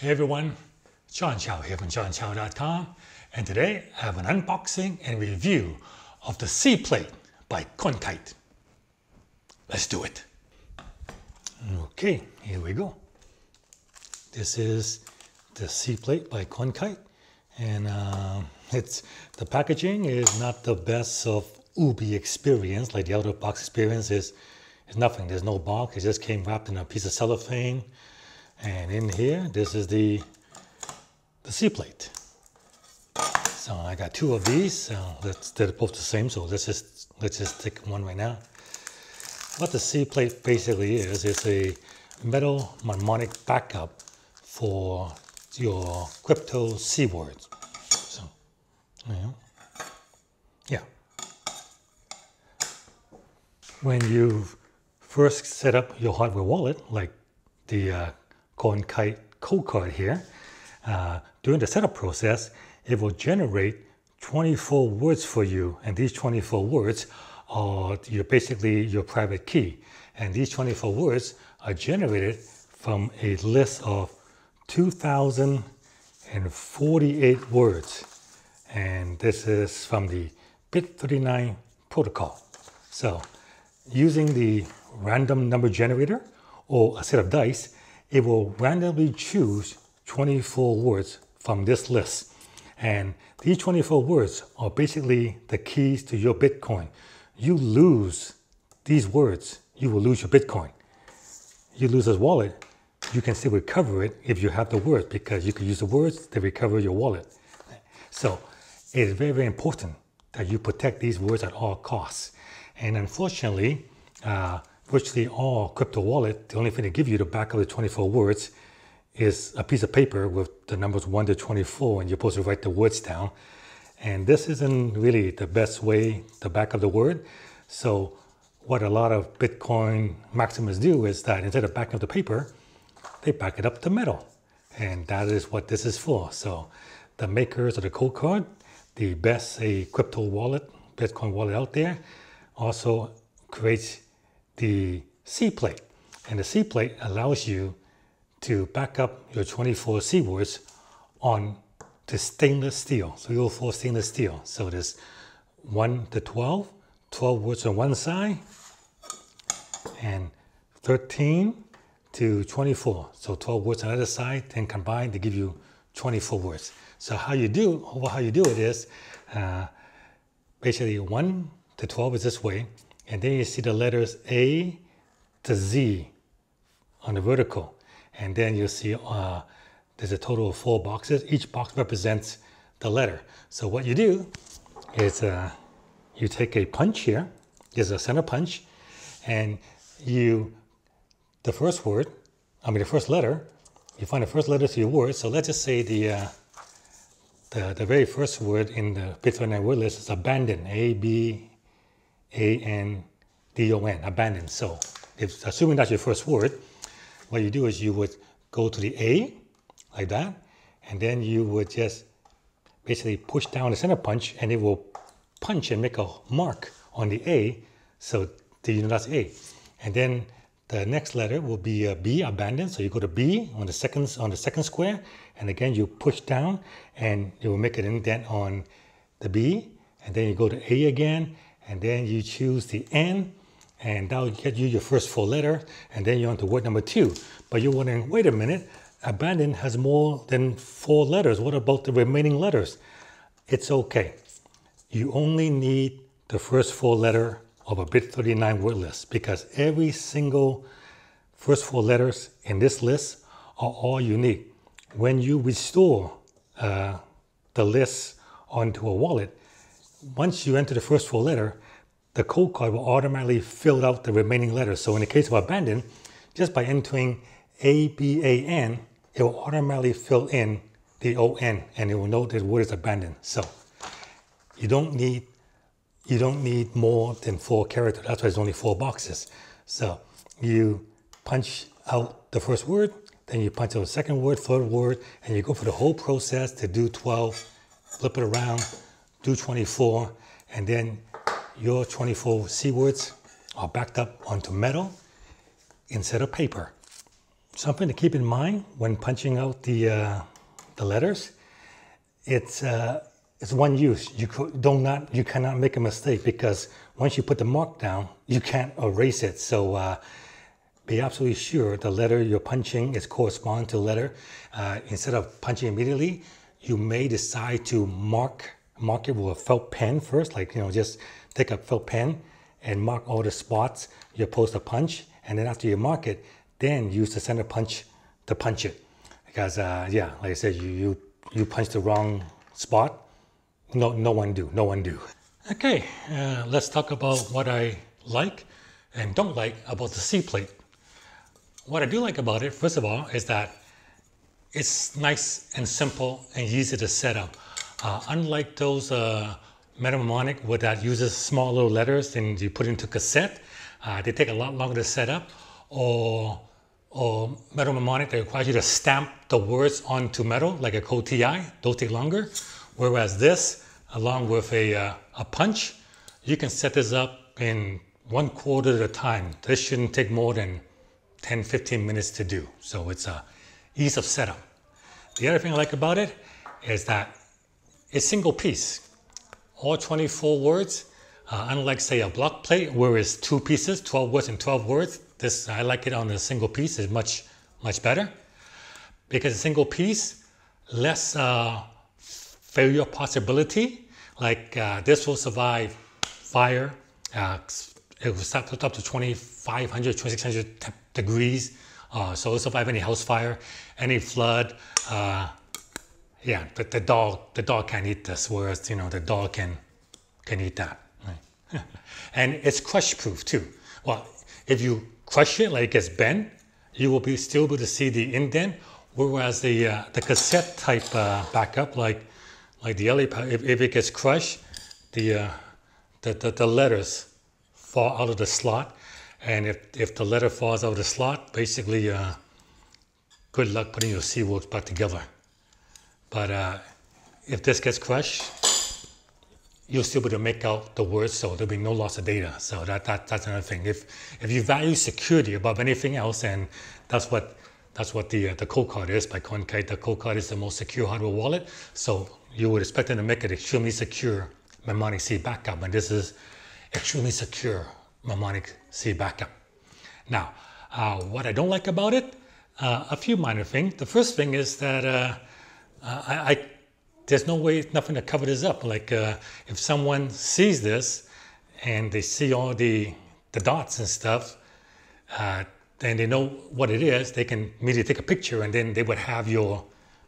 Hey everyone, John Chow here from johnchow.com and today I have an unboxing and review of the SeedPlate by CoinKite. Let's do it. Okay, here we go. This is the SeedPlate by CoinKite and uh, it's the packaging is not the best of Ubi experience like the other box experience is, is nothing. There's no box, it just came wrapped in a piece of cellophane and in here, this is the, the SeedPlate. So I got two of these. So that's, they're both the same. So let's just, let's just take one right now. What the SeedPlate basically is, it's a metal mnemonic backup for your crypto seed words. So, yeah. yeah. When you first set up your hardware wallet, like the uh, Conkite code card here, uh, during the setup process, it will generate 24 words for you. And these 24 words are your, basically your private key. And these 24 words are generated from a list of 2,048 words. And this is from the BIP39 protocol. So using the random number generator or a set of dice, it will randomly choose 24 words from this list. And these 24 words are basically the keys to your Bitcoin. You lose these words, you will lose your Bitcoin. You lose this wallet, you can still recover it if you have the words because you can use the words to recover your wallet. So it is very, very important that you protect these words at all costs. And unfortunately, uh, virtually all crypto wallet, the only thing they give you to back up the 24 words is a piece of paper with the numbers 1 to 24 and you're supposed to write the words down. And this isn't really the best way to back up the word. So what a lot of Bitcoin maximums do is that instead of backing up the paper, they back it up to metal. And that is what this is for. So the makers of the Coldcard, the best a crypto wallet, Bitcoin wallet out there, also creates the SeedPlate. And the SeedPlate allows you to back up your 24 seed words on the stainless steel. So you'll for stainless steel. So there's 1 to 12, 12 words on one side, and 13 to 24. So 12 words on the other side, then combined to give you 24 words. So how you do, well, how you do it is, uh, basically 1 to 12 is this way, and then you see the letters A to Z on the vertical. And then you see uh, there's a total of four boxes. Each box represents the letter. So what you do is uh, you take a punch here, there's a center punch, and you, the first word, I mean the first letter, you find the first letter to your word. So let's just say the, uh, the, the very first word in the BIP39 word list is abandon, A-B a-N-D-O-N, abandon. So if assuming that's your first word, what you do is you would go to the A, like that, and then you would just basically push down the center punch and it will punch and make a mark on the A, so that you know that's A. And then the next letter will be a B, abandon. So you go to B on the second on the second square, and again you push down, and it will make an indent on the B. And then you go to A again, and then you choose the N, and that will get you your first four letter, and then you're on to word number two. But you're wondering, wait a minute, abandon has more than four letters. What about the remaining letters? It's okay. You only need the first four letter of a BIP39 word list because every single first four letters in this list are all unique. When you restore uh, the list onto a wallet, once you enter the first four letter, the Coldcard will automatically fill out the remaining letters. So in the case of abandon, just by entering A-B-A-N, it will automatically fill in the O-N and it will know that word is abandoned. So you don't need you don't need more than four characters. That's why it's only four boxes. So you punch out the first word, then you punch out the second word, third word, and you go for the whole process to do 12, flip it around, do 24, and then your 24 seed words are backed up onto metal instead of paper. Something to keep in mind when punching out the, uh, the letters, it's, uh, it's one use. You do not, you cannot make a mistake because once you put the mark down, you can't erase it. So uh, be absolutely sure the letter you're punching is correspond to letter. Uh, instead of punching immediately, you may decide to mark mark it with a felt pen first, like you know, just take a felt pen and mark all the spots you post a punch, and then after you mark it, then use the center punch to punch it. Because uh, yeah, like I said, you you you punch the wrong spot, no no one do, no one do. Okay, uh, let's talk about what I like and don't like about the SeedPlate. What I do like about it, first of all, is that it's nice and simple and easy to set up. Uh, unlike those uh, where that uses small little letters and you put into cassette, uh, they take a lot longer to set up. Or, or metal mnemonic that requires you to stamp the words onto metal, like a code TI, those take longer. Whereas this, along with a, uh, a punch, you can set this up in one quarter at a time. This shouldn't take more than 10, 15 minutes to do. So it's a ease of setup. The other thing I like about it is that it's single piece. All 24 words, uh, unlike say a block plate where it's two pieces, 12 words and 12 words, this I like it on a single piece is much, much better. Because a single piece, less uh, failure possibility, like uh, this will survive fire, uh, it was up to 2,500, 2,600 degrees. Uh, so it'll survive any house fire, any flood. Uh, yeah, the, the dog the dog can't eat this, whereas you know the dog can can eat that. Right? and it's crush proof too. Well, if you crush it like it gets bent, you will be still able to see the indent. Whereas the uh, the cassette type uh, backup, like like the LA, if, if it gets crushed, the, uh, the, the the letters fall out of the slot. And if, if the letter falls out of the slot, basically, uh, good luck putting your seed back together. But uh, if this gets crushed, you'll still be able to make out the words, so there'll be no loss of data. So that, that that's another thing. If if you value security above anything else, and that's what that's what the uh, the Coldcard is by CoinKite. The Coldcard is the most secure hardware wallet, so you would expect them to make it extremely secure mnemonic seed backup, and this is extremely secure mnemonic seed backup. Now, uh, what I don't like about it, uh, a few minor things. The first thing is that I, I, there's no way, nothing to cover this up. Like uh, if someone sees this and they see all the, the dots and stuff, uh, and they know what it is, they can immediately take a picture and then they would have your,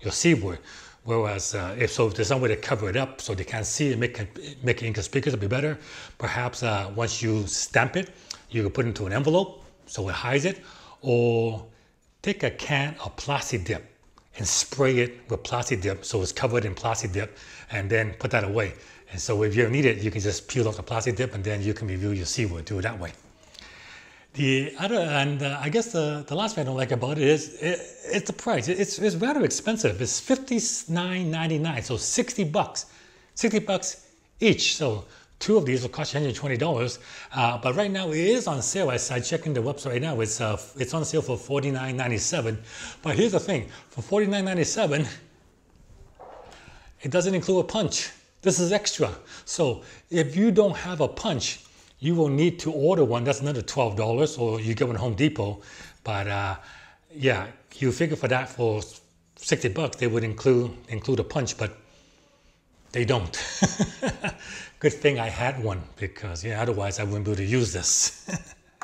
your word. Whereas uh, if so, if there's some way to cover it up so they can't see it, make it, make it inconspicuous, it'd be better. Perhaps uh, once you stamp it, you can put it into an envelope so it hides it, or take a can of Plastidip and spray it with Plastidip so it's covered in Plastidip, and then put that away. And so if you need it, you can just peel off the Plastidip and then you can review your word, do it that way. The other, and uh, I guess the, the last thing I don't like about it is it, it's the price. It's, it's rather expensive. It's $59.99, so 60 bucks. 60 bucks each. So two of these will cost you $120. Uh, but right now it is on sale. I, I checked in the website right now. It's, uh, it's on sale for $49.97. But here's the thing. For $49.97, it doesn't include a punch. This is extra. So if you don't have a punch, you will need to order one. That's another $12 or you get one Home Depot. But uh, yeah, you figure for that for 60 bucks, they would include, include a punch, but they don't. Good thing I had one because yeah, otherwise I wouldn't be able to use this.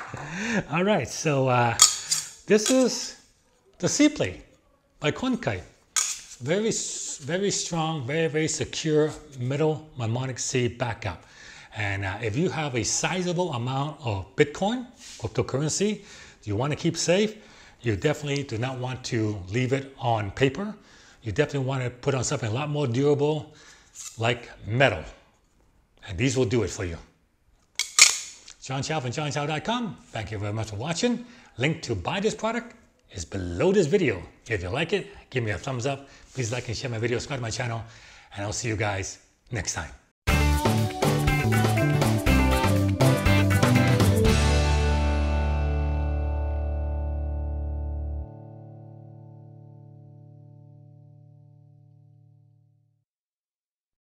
All right, so uh, this is the SeedPlate by CoinKite. Very, very strong, very, very secure metal mnemonic seed backup. And uh, if you have a sizable amount of Bitcoin, cryptocurrency, you want to keep safe, you definitely do not want to leave it on paper. You definitely want to put on something a lot more durable like metal. And these will do it for you. John Chow from johnchow.com. Thank you very much for watching. Link to buy this product is below this video. If you like it, give me a thumbs up. Please like and share my video, subscribe to my channel, and I'll see you guys next time.